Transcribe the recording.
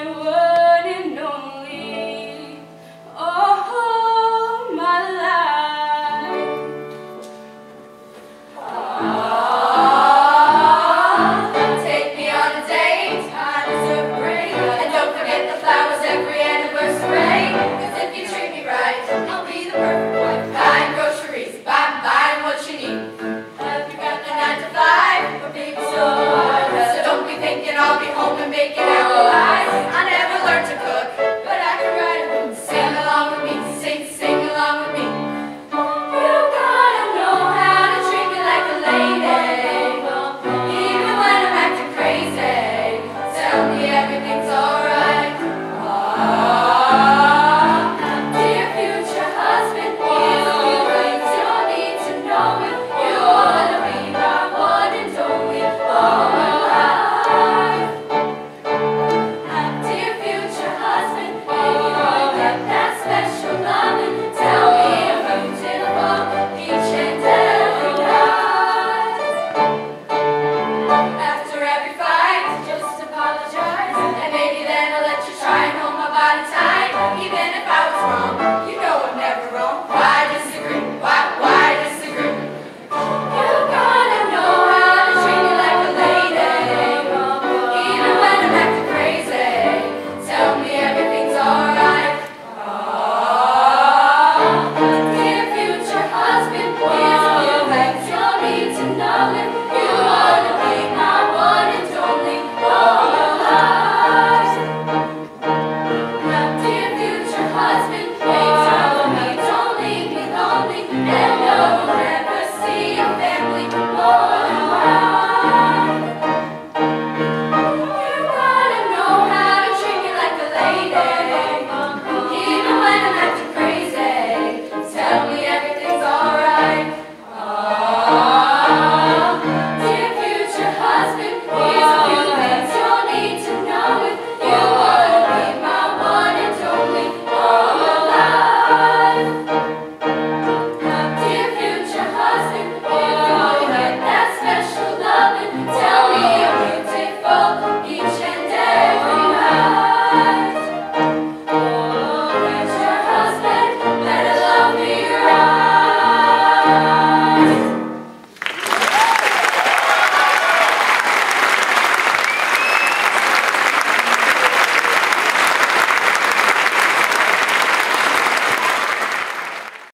and world. 요